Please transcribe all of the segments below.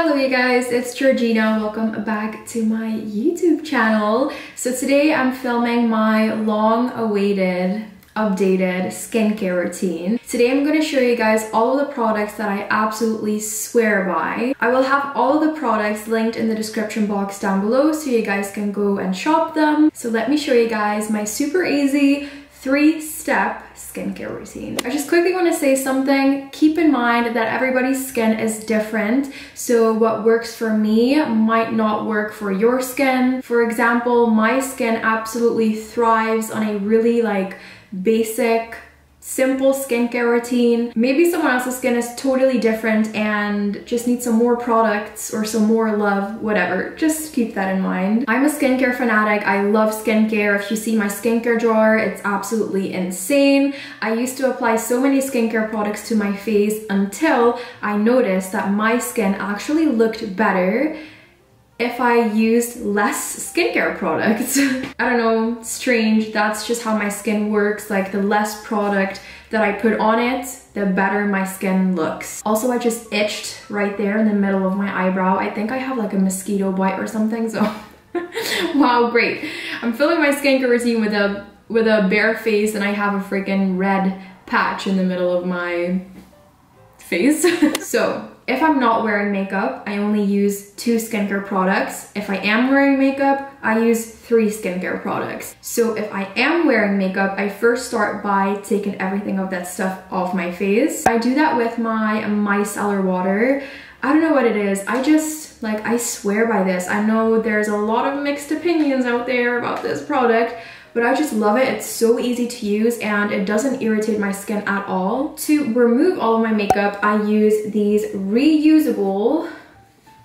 Hello you guys, it's Giorgina. Welcome back to my YouTube channel. So today I'm filming my long-awaited updated skincare routine. Today I'm going to show you guys all of the products that I absolutely swear by. I will have all the products linked in the description box down below so you guys can go and shop them. So let me show you guys my super easy three-step skincare routine. I just quickly want to say something. Keep in mind that everybody's skin is different. So what works for me might not work for your skin. For example, my skin absolutely thrives on a really like basic simple skincare routine. Maybe someone else's skin is totally different and just needs some more products or some more love, whatever. Just keep that in mind. I'm a skincare fanatic. I love skincare. If you see my skincare drawer, it's absolutely insane. I used to apply so many skincare products to my face until I noticed that my skin actually looked better if I used less skincare products. I don't know, strange, that's just how my skin works. Like the less product that I put on it, the better my skin looks. Also, I just itched right there in the middle of my eyebrow. I think I have like a mosquito bite or something, so wow, great. I'm filming my skincare routine with a with a bare face and I have a freaking red patch in the middle of my face. so if I'm not wearing makeup, I only use two skincare products. If I am wearing makeup, I use three skincare products. So if I am wearing makeup, I first start by taking everything of that stuff off my face. I do that with my micellar water. I don't know what it is. I just, like, I swear by this. I know there's a lot of mixed opinions out there about this product, but I just love it. It's so easy to use and it doesn't irritate my skin at all. To remove all of my makeup, I use these reusable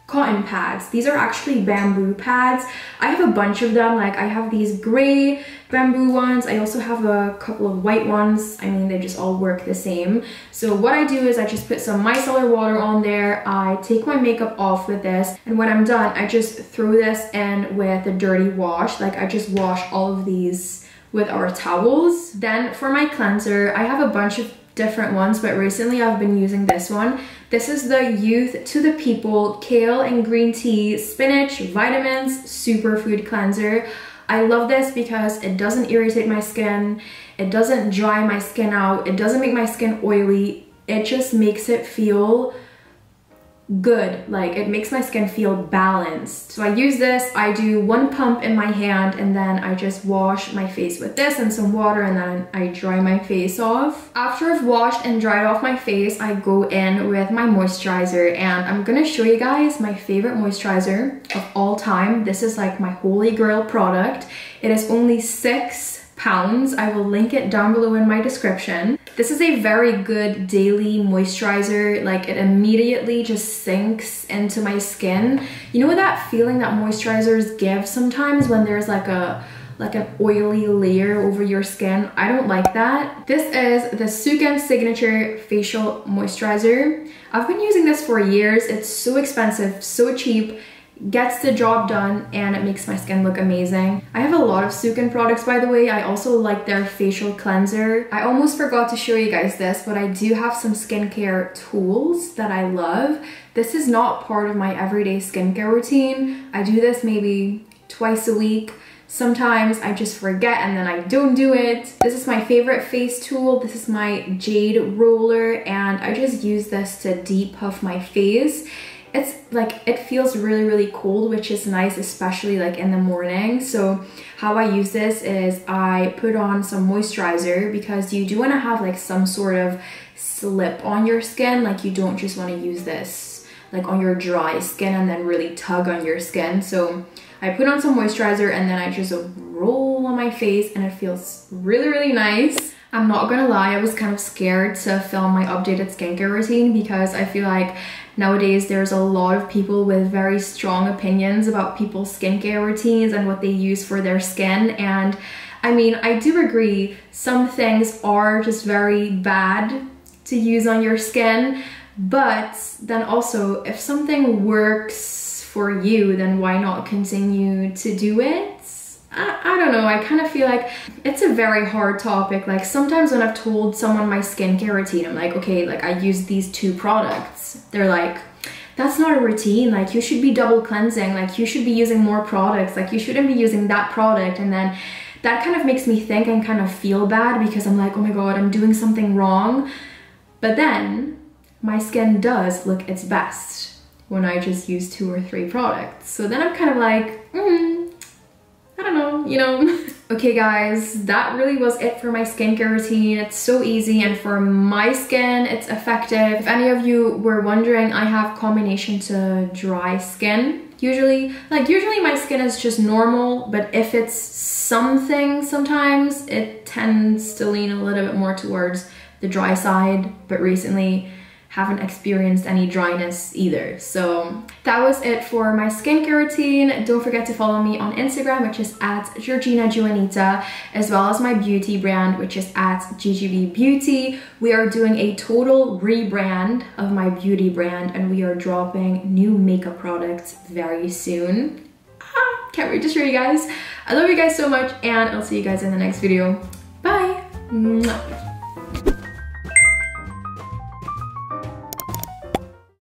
cotton pads. These are actually bamboo pads. I have a bunch of them. Like I have these gray bamboo ones. I also have a couple of white ones. I mean, they just all work the same. So what I do is I just put some micellar water on there. I take my makeup off with this. And when I'm done, I just throw this in with a dirty wash. Like I just wash all of these with our towels. Then for my cleanser, I have a bunch of different ones, but recently I've been using this one. This is the Youth to the People Kale and Green Tea Spinach Vitamins Superfood Cleanser. I love this because it doesn't irritate my skin, it doesn't dry my skin out, it doesn't make my skin oily, it just makes it feel good like it makes my skin feel balanced. So I use this I do one pump in my hand and then I just wash my face with this and some water and then I dry my face off. After I've washed and dried off my face I go in with my moisturizer and I'm gonna show you guys my favorite moisturizer of all time. This is like my holy grail product. It is only six pounds. I will link it down below in my description. This is a very good daily moisturizer. Like it immediately just sinks into my skin. You know that feeling that moisturizers give sometimes when there's like a like an oily layer over your skin. I don't like that. This is the Sukin Signature Facial Moisturizer. I've been using this for years. It's so expensive, so cheap gets the job done and it makes my skin look amazing. I have a lot of Sukin products by the way. I also like their facial cleanser. I almost forgot to show you guys this, but I do have some skincare tools that I love. This is not part of my everyday skincare routine. I do this maybe twice a week. Sometimes I just forget and then I don't do it. This is my favorite face tool. This is my Jade roller and I just use this to depuff my face it's like it feels really really cold which is nice especially like in the morning. So how I use this is I put on some moisturizer because you do want to have like some sort of slip on your skin like you don't just want to use this like on your dry skin and then really tug on your skin. So I put on some moisturizer and then I just roll on my face and it feels really really nice I'm not gonna lie, I was kind of scared to film my updated skincare routine because I feel like nowadays there's a lot of people with very strong opinions about people's skincare routines and what they use for their skin and I mean, I do agree some things are just very bad to use on your skin, but then also if something works for you, then why not continue to do it? I, I don't know, I kind of feel like it's a very hard topic. Like sometimes when I've told someone my skincare routine, I'm like, okay, like I use these two products. They're like, that's not a routine. Like you should be double cleansing. Like you should be using more products. Like you shouldn't be using that product and then that kind of makes me think and kind of feel bad because I'm like, oh my god, I'm doing something wrong. But then my skin does look its best when I just use two or three products. So then I'm kind of like, mm, You know. okay guys, that really was it for my skincare routine. It's so easy and for my skin, it's effective. If any of you were wondering, I have combination to dry skin usually. Like usually my skin is just normal, but if it's something sometimes, it tends to lean a little bit more towards the dry side. But recently haven't experienced any dryness either. So that was it for my skincare routine. Don't forget to follow me on Instagram, which is at Giorgina Juanita, as well as my beauty brand, which is at Gigibee Beauty. We are doing a total rebrand of my beauty brand and we are dropping new makeup products very soon. Ah, can't wait to show you guys. I love you guys so much and I'll see you guys in the next video. Bye!